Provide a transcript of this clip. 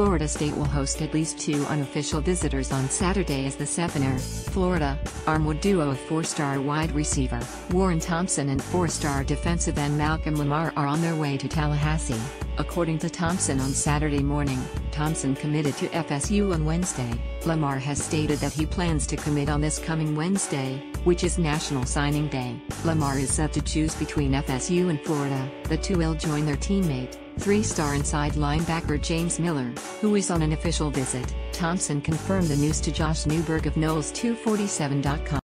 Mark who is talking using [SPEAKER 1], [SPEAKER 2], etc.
[SPEAKER 1] Florida State will host at least two unofficial visitors on Saturday as the Seffner, Florida, Armwood duo of four-star wide receiver Warren Thompson and four-star defensive end Malcolm Lamar are on their way to Tallahassee. According to Thompson on Saturday morning, Thompson committed to FSU on Wednesday. Lamar has stated that he plans to commit on this coming Wednesday, which is National Signing Day. Lamar is set to choose between FSU and Florida. The two will join their teammate, three-star inside linebacker James Miller, who is on an official visit. Thompson confirmed the news to Josh Newberg of Noles247.com.